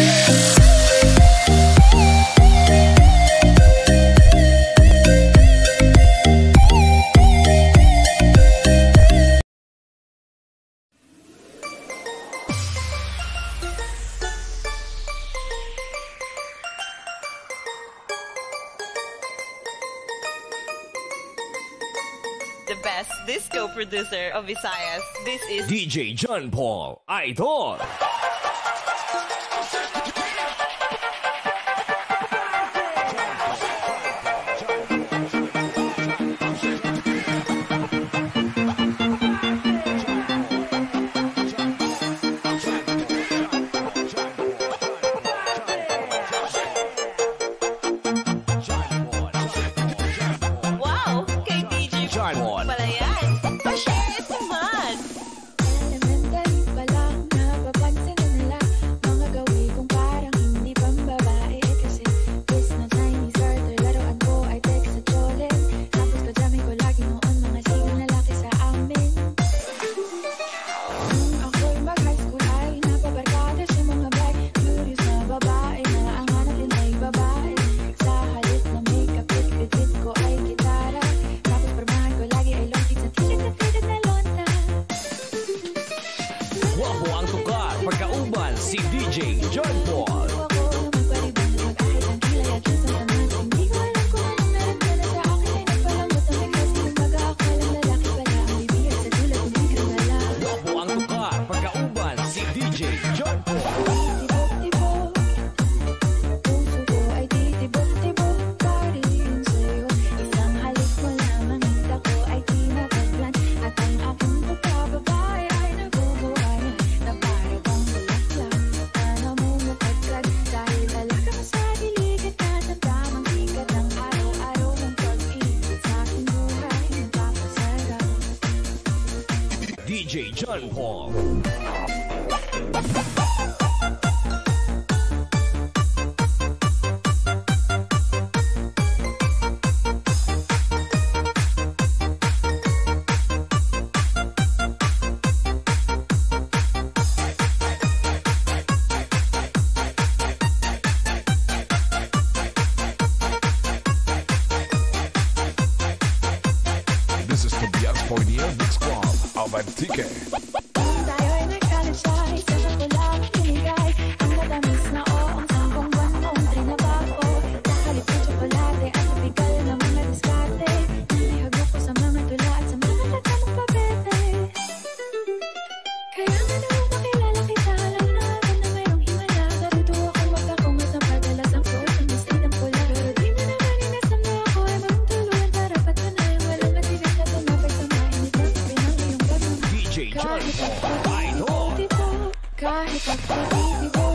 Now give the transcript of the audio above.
The best disco producer of Visayas. This is DJ John Paul Idol. DJ John Paul. DJ 战狂。beim TK. DJ Charles. Idol. Kahit ako dito.